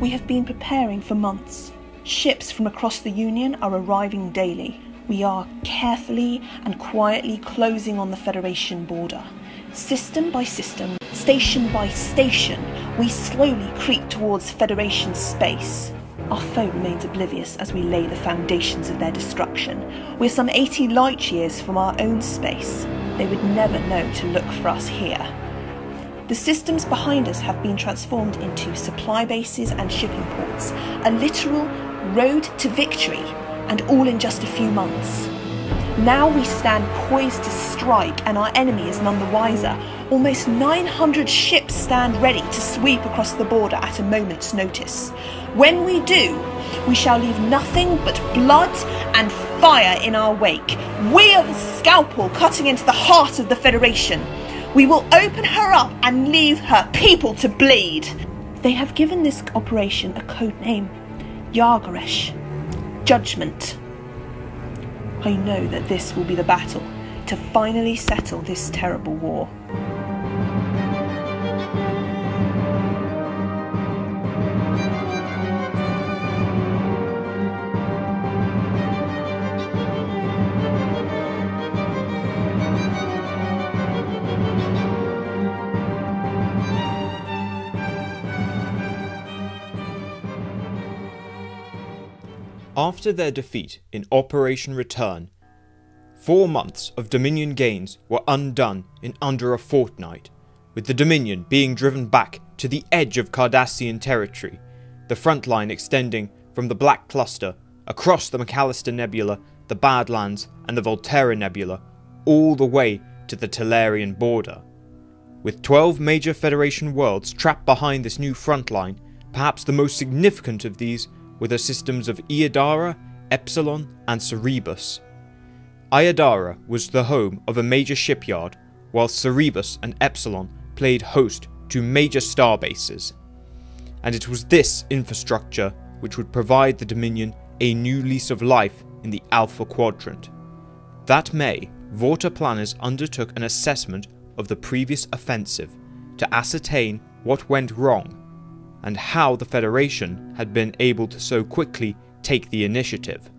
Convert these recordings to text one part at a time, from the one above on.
We have been preparing for months. Ships from across the Union are arriving daily. We are carefully and quietly closing on the Federation border. System by system, station by station, we slowly creep towards Federation space. Our foe remains oblivious as we lay the foundations of their destruction. We're some 80 light years from our own space. They would never know to look for us here. The systems behind us have been transformed into supply bases and shipping ports, a literal road to victory, and all in just a few months. Now we stand poised to strike, and our enemy is none the wiser. Almost 900 ships stand ready to sweep across the border at a moment's notice. When we do, we shall leave nothing but blood and fire in our wake. We are the scalpel cutting into the heart of the Federation. We will open her up and leave her people to bleed. They have given this operation a code name Yargaresh. Judgment. I know that this will be the battle to finally settle this terrible war. After their defeat in Operation Return, four months of Dominion gains were undone in under a fortnight, with the Dominion being driven back to the edge of Cardassian territory, the front line extending from the Black Cluster across the McAllister Nebula, the Badlands, and the Volterra Nebula, all the way to the Talarian border. With 12 major Federation worlds trapped behind this new front line, perhaps the most significant of these were the systems of Iadara, Epsilon, and Cerebus. Iadara was the home of a major shipyard, while Cerebus and Epsilon played host to major starbases. And it was this infrastructure which would provide the Dominion a new lease of life in the Alpha Quadrant. That May, Vorta planners undertook an assessment of the previous offensive to ascertain what went wrong and how the Federation had been able to so quickly take the initiative.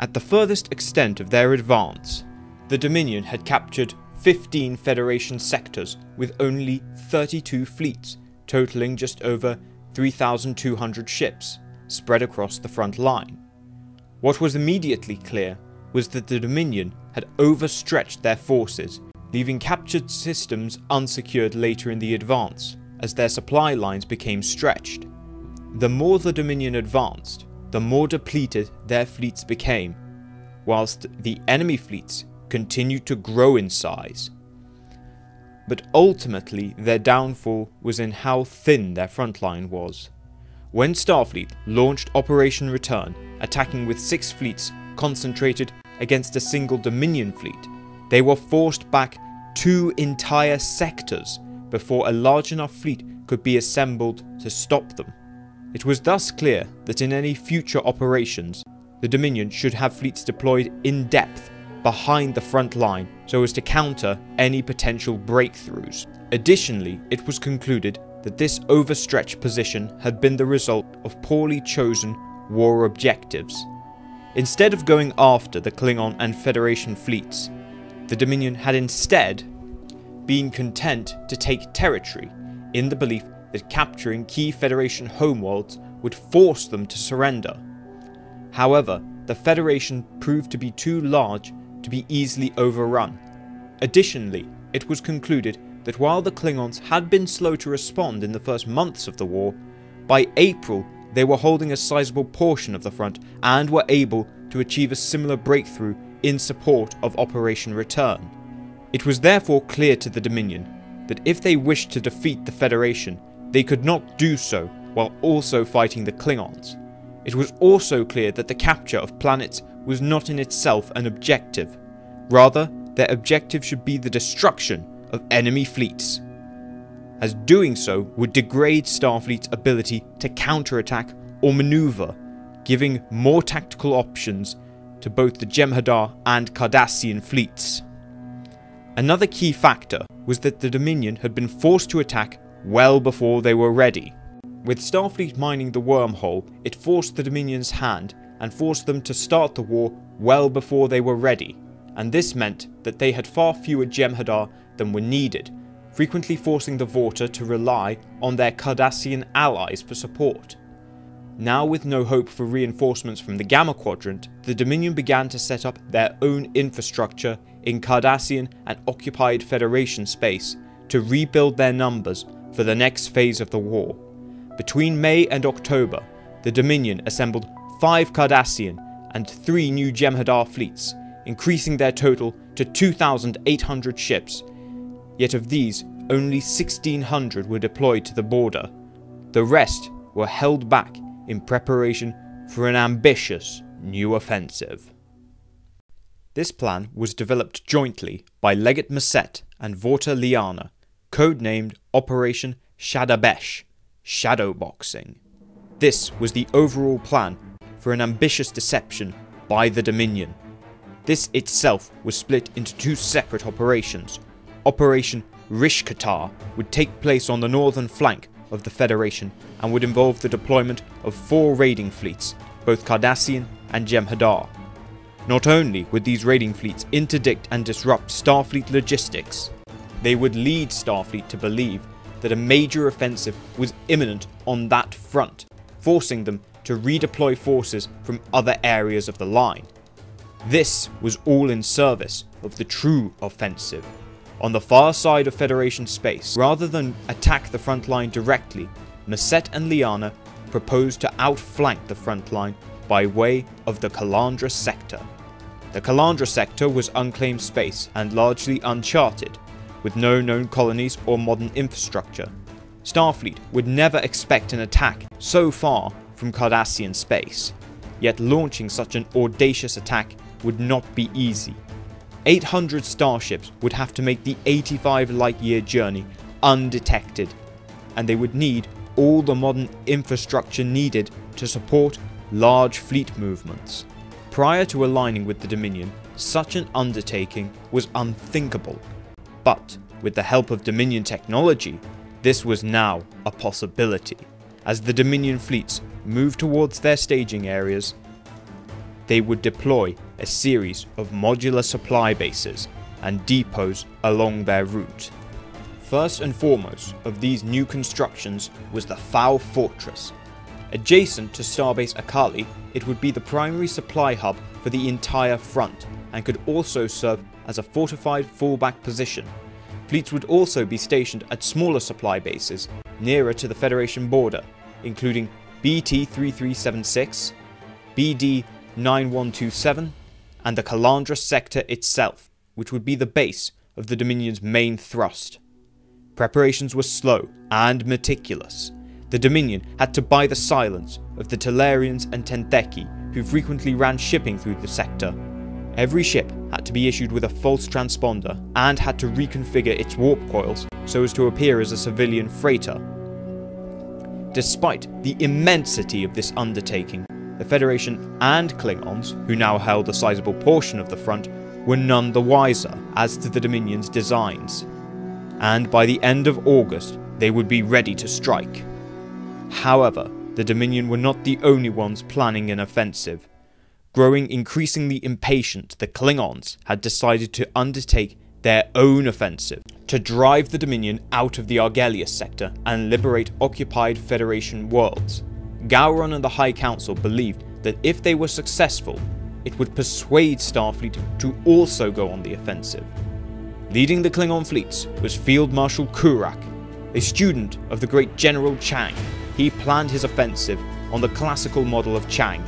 At the furthest extent of their advance, the Dominion had captured 15 Federation sectors with only 32 fleets, totaling just over 3,200 ships, spread across the front line. What was immediately clear was that the Dominion had overstretched their forces, leaving captured systems unsecured later in the advance as their supply lines became stretched. The more the Dominion advanced, the more depleted their fleets became, whilst the enemy fleets continued to grow in size. But ultimately, their downfall was in how thin their front line was. When Starfleet launched Operation Return, attacking with six fleets concentrated against a single Dominion fleet, they were forced back two entire sectors before a large enough fleet could be assembled to stop them. It was thus clear that in any future operations, the Dominion should have fleets deployed in depth behind the front line so as to counter any potential breakthroughs. Additionally, it was concluded that this overstretched position had been the result of poorly chosen war objectives. Instead of going after the Klingon and Federation fleets, the Dominion had instead been content to take territory in the belief that capturing key Federation homeworlds would force them to surrender. However, the Federation proved to be too large to be easily overrun. Additionally, it was concluded that while the Klingons had been slow to respond in the first months of the war, by April they were holding a sizable portion of the front and were able to achieve a similar breakthrough in support of Operation Return. It was therefore clear to the Dominion that if they wished to defeat the Federation, they could not do so while also fighting the Klingons. It was also clear that the capture of planets was not in itself an objective. Rather, their objective should be the destruction of enemy fleets, as doing so would degrade Starfleet's ability to counterattack or maneuver, giving more tactical options to both the Jem'Hadar and Cardassian fleets. Another key factor was that the Dominion had been forced to attack well before they were ready. With Starfleet mining the wormhole, it forced the Dominion's hand and forced them to start the war well before they were ready, and this meant that they had far fewer Jem'Hadar than were needed, frequently forcing the Vorta to rely on their Cardassian allies for support. Now with no hope for reinforcements from the Gamma Quadrant, the Dominion began to set up their own infrastructure in Cardassian and occupied Federation space to rebuild their numbers for the next phase of the war. Between May and October, the Dominion assembled five Cardassian and three new Jem'Hadar fleets, increasing their total to 2,800 ships. Yet of these, only 1,600 were deployed to the border. The rest were held back in preparation for an ambitious new offensive. This plan was developed jointly by Legate Macet and Vorta Liana, codenamed Operation Shadabesh, Shadowboxing. This was the overall plan for an ambitious deception by the Dominion. This itself was split into two separate operations. Operation Rishkatar would take place on the northern flank of the Federation and would involve the deployment of four raiding fleets, both Cardassian and Jem'Hadar. Not only would these raiding fleets interdict and disrupt Starfleet logistics, they would lead Starfleet to believe that a major offensive was imminent on that front, forcing them to redeploy forces from other areas of the line. This was all in service of the true offensive. On the far side of Federation space, rather than attack the front line directly, Macet and Liana proposed to outflank the front line by way of the Kalandra sector. The Kalandra sector was unclaimed space and largely uncharted, with no known colonies or modern infrastructure. Starfleet would never expect an attack so far from Cardassian space, yet launching such an audacious attack would not be easy. 800 starships would have to make the 85 light year journey undetected, and they would need all the modern infrastructure needed to support large fleet movements. Prior to aligning with the Dominion, such an undertaking was unthinkable. But with the help of Dominion technology, this was now a possibility. As the Dominion fleets moved towards their staging areas, they would deploy a series of modular supply bases and depots along their route. First and foremost of these new constructions was the Foul Fortress. Adjacent to Starbase Akali, it would be the primary supply hub for the entire front and could also serve as a fortified fallback position. Fleets would also be stationed at smaller supply bases nearer to the Federation border, including BT 3376, BD 9127, and the Kalandra sector itself, which would be the base of the Dominion's main thrust. Preparations were slow and meticulous. The Dominion had to buy the silence of the Talarians and Tentheki, who frequently ran shipping through the sector. Every ship had to be issued with a false transponder and had to reconfigure its warp coils so as to appear as a civilian freighter. Despite the immensity of this undertaking, the Federation and Klingons, who now held a sizable portion of the front, were none the wiser as to the Dominion's designs. And by the end of August, they would be ready to strike. However, the Dominion were not the only ones planning an offensive. Growing increasingly impatient, the Klingons had decided to undertake their own offensive to drive the Dominion out of the Argelius sector and liberate occupied Federation worlds. Gowron and the High Council believed that if they were successful, it would persuade Starfleet to also go on the offensive. Leading the Klingon fleets was Field Marshal Kurak, a student of the great General Chang. He planned his offensive on the classical model of Chang,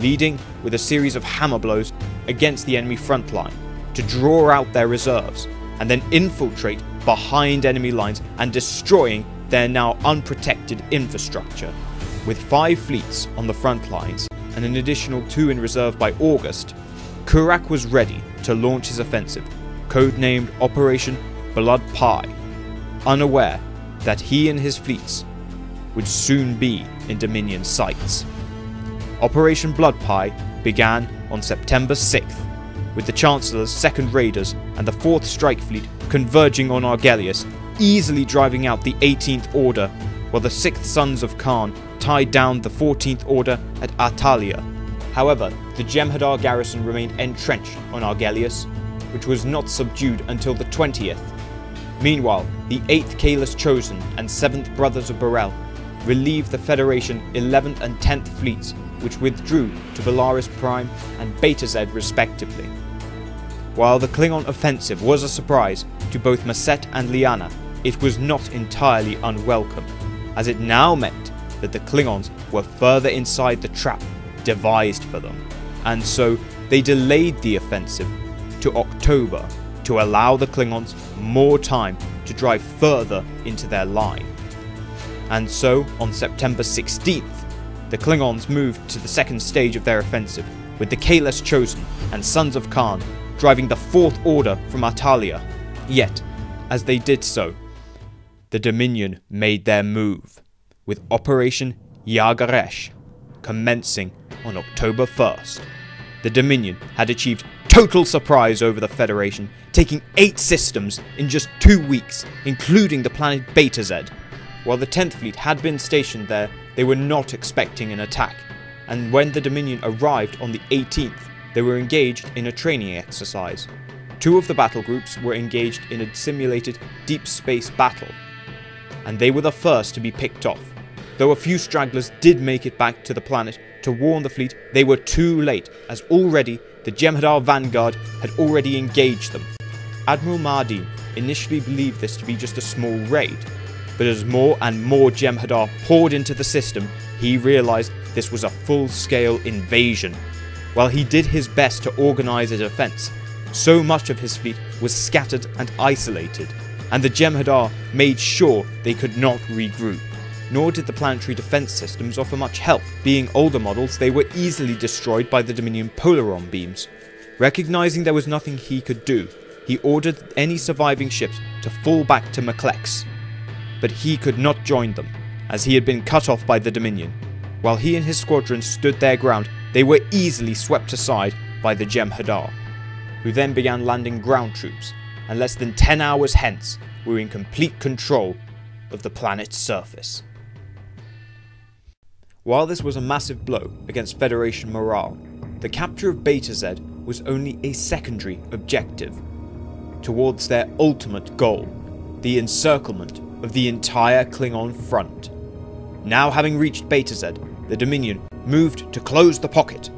leading with a series of hammer blows against the enemy front line to draw out their reserves and then infiltrate behind enemy lines and destroying their now unprotected infrastructure. With five fleets on the front lines and an additional two in reserve by August, Kurak was ready to launch his offensive, codenamed Operation Blood Pie, unaware that he and his fleets would soon be in Dominion sights. Operation Blood Pie began on September 6th, with the Chancellor's 2nd Raiders and the 4th Strike Fleet converging on Argelius, easily driving out the 18th Order while the 6th Sons of Khan tied down the 14th Order at Atalia. However, the Jem'Hadar garrison remained entrenched on Argelius, which was not subdued until the 20th. Meanwhile, the 8th Kahless Chosen and 7th Brothers of Burrell relieved the Federation 11th and 10th fleets, which withdrew to Belarus Prime and Betazed respectively. While the Klingon offensive was a surprise to both Macet and Liana, it was not entirely unwelcome, as it now meant that the Klingons were further inside the trap devised for them, and so they delayed the offensive to October to allow the Klingons more time to drive further into their line. And so, on September 16th, the Klingons moved to the second stage of their offensive, with the Kahless Chosen and Sons of Khan driving the Fourth Order from Atalia. Yet, as they did so, the Dominion made their move, with Operation Yagaresh commencing on October 1st. The Dominion had achieved total surprise over the Federation, taking eight systems in just two weeks, including the planet Betazed. While the 10th Fleet had been stationed there, they were not expecting an attack, and when the Dominion arrived on the 18th, they were engaged in a training exercise. Two of the battle groups were engaged in a simulated deep space battle, and they were the first to be picked off. Though a few stragglers did make it back to the planet to warn the fleet, they were too late, as already the Jem'Hadar Vanguard had already engaged them. Admiral Mardi initially believed this to be just a small raid, but as more and more Jem'Hadar poured into the system, he realized this was a full-scale invasion. While he did his best to organize a defense, so much of his fleet was scattered and isolated, and the Jem'Hadar made sure they could not regroup. Nor did the planetary defense systems offer much help. Being older models, they were easily destroyed by the Dominion Polaron beams. Recognizing there was nothing he could do, he ordered any surviving ships to fall back to Maclex, but he could not join them, as he had been cut off by the Dominion. While he and his squadron stood their ground, they were easily swept aside by the Jem'Hadar, who then began landing ground troops, and less than 10 hours hence were in complete control of the planet's surface. While this was a massive blow against Federation morale, the capture of Betazed was only a secondary objective towards their ultimate goal, the encirclement of the entire Klingon front. Now having reached Betazed, the Dominion moved to close the pocket,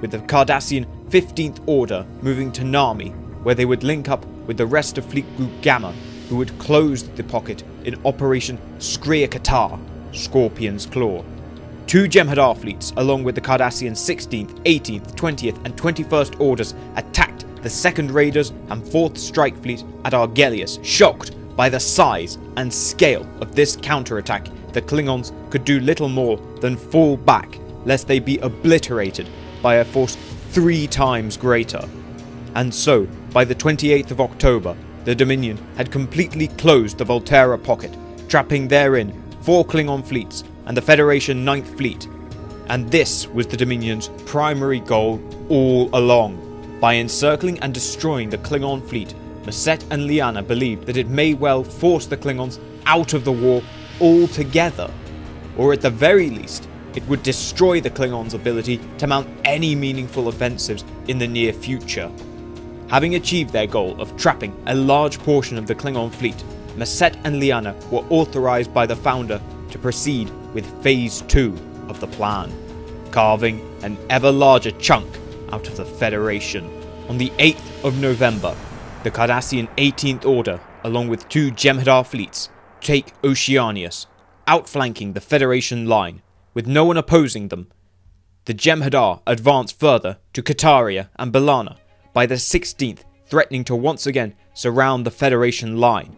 with the Cardassian 15th Order moving to Nami, where they would link up with the rest of Fleet Group Gamma, who would close the pocket in Operation Skria Katar, Scorpion's Claw. Two Jem'Hadar fleets, along with the Cardassian 16th, 18th, 20th, and 21st Orders, attacked the 2nd Raiders and 4th Strike Fleet at Argelius, shocked by the size and scale of this counterattack, the Klingons could do little more than fall back lest they be obliterated by a force three times greater. And so, by the 28th of October, the Dominion had completely closed the Volterra pocket, trapping therein four Klingon fleets and the Federation Ninth Fleet. And this was the Dominion's primary goal all along. By encircling and destroying the Klingon fleet, Macet and Liana believed that it may well force the Klingons out of the war altogether, or at the very least, it would destroy the Klingons' ability to mount any meaningful offensives in the near future. Having achieved their goal of trapping a large portion of the Klingon fleet, Macet and Liana were authorized by the Founder to proceed with Phase 2 of the plan, carving an ever larger chunk out of the Federation. On the 8th of November, the Cardassian 18th Order, along with two Jem'Hadar fleets, take Oceanius, outflanking the Federation line, with no one opposing them. The Jem'Hadar advance further to Kataria and B'Elanna, by the 16th threatening to once again surround the Federation line.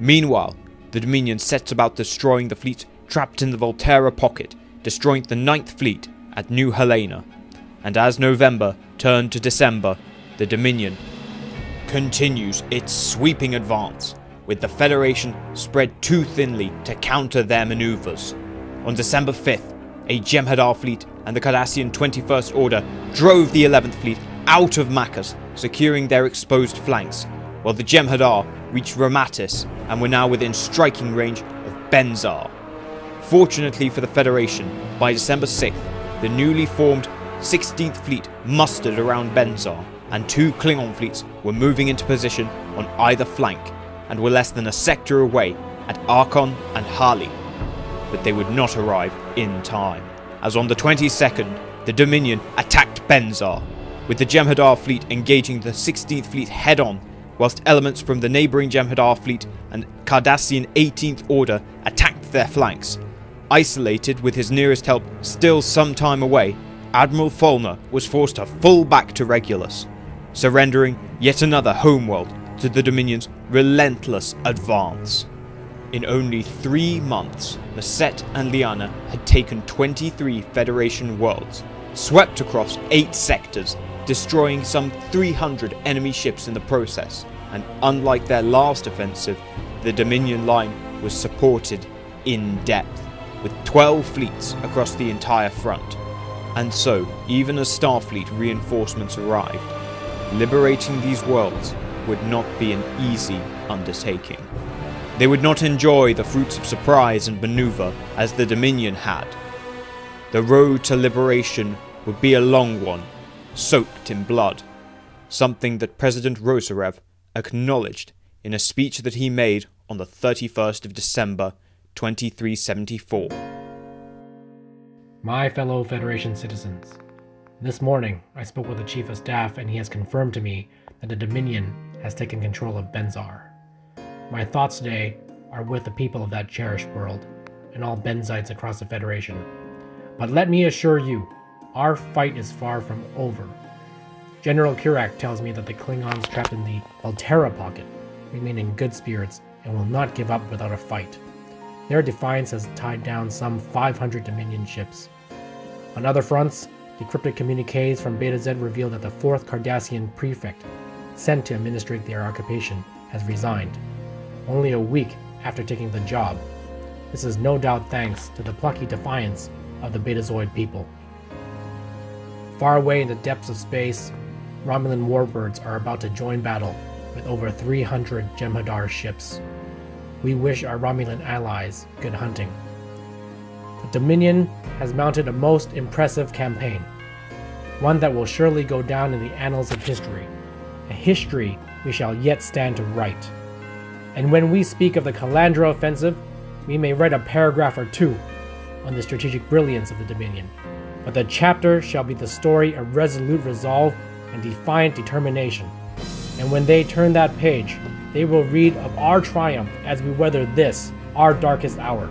Meanwhile, the Dominion sets about destroying the fleet trapped in the Volterra pocket, destroying the 9th Fleet at New Helena. And as November turned to December, the Dominion continues its sweeping advance, with the Federation spread too thinly to counter their maneuvers. On December 5th, a Jem'Hadar fleet and the Cardassian 21st Order drove the 11th Fleet out of Macus, securing their exposed flanks, while the Jem'Hadar reached Ramatis and were now within striking range of Benzar. Fortunately for the Federation, by December 6th, the newly formed 16th Fleet mustered around Benzar, and two Klingon fleets were moving into position on either flank, and were less than a sector away at Archon and Hali. But they would not arrive in time, as on the 22nd, the Dominion attacked Benzar, with the Jem'Hadar fleet engaging the 16th Fleet head on, whilst elements from the neighbouring Jem'Hadar fleet and Cardassian 18th Order attacked their flanks. Isolated with his nearest help still some time away, Admiral Fulner was forced to fall back to Regulus, surrendering yet another homeworld to the Dominion's relentless advance. In only three months, Macet and Liana had taken 23 Federation worlds, swept across eight sectors, destroying some 300 enemy ships in the process, and unlike their last offensive, the Dominion line was supported in depth, with 12 fleets across the entire front. And so, even as Starfleet reinforcements arrived, liberating these worlds would not be an easy undertaking. They would not enjoy the fruits of surprise and maneuver as the Dominion had. The road to liberation would be a long one, soaked in blood, something that President Rosarev acknowledged in a speech that he made on the 31st of December 2374. My fellow Federation citizens, this morning I spoke with the Chief of Staff and he has confirmed to me that the Dominion has taken control of Benzar. My thoughts today are with the people of that cherished world and all Benzites across the Federation. But let me assure you, our fight is far from over. General Kurak tells me that the Klingons trapped in the Volterra pocket remain in good spirits and will not give up without a fight. Their defiance has tied down some 500 Dominion ships. On other fronts, decrypted communiques from Betazed reveal that the 4th Cardassian prefect, sent to administrate their occupation, has resigned, only a week after taking the job. This is no doubt thanks to the plucky defiance of the Betazoid people. Far away in the depths of space, Romulan warbirds are about to join battle with over 300 Jem'Hadar ships. We wish our Romulan allies good hunting. The Dominion has mounted a most impressive campaign, one that will surely go down in the annals of history, a history we shall yet stand to write. And when we speak of the Kalandra offensive, we may write a paragraph or two on the strategic brilliance of the Dominion. But the chapter shall be the story of resolute resolve and defiant determination. And when they turn that page, they will read of our triumph as we weather this, our darkest hour.